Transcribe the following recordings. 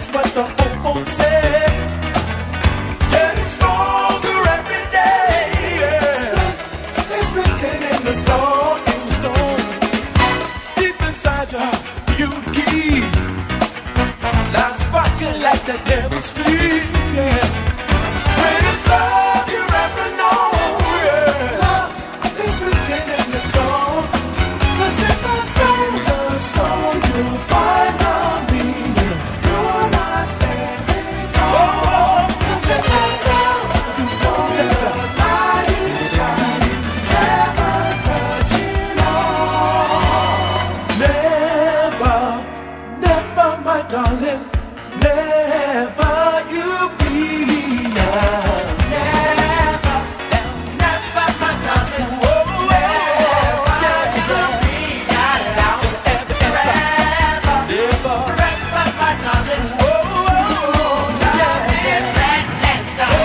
is what the whole folks say. my darling, never you be now. Never, never, my darling. Oh, never, never be now. Forever, forever, my darling. Oh, love is that. Never,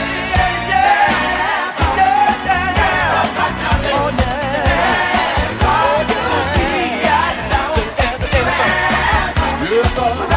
never, my darling. Never, you be now. Forever, forever, never.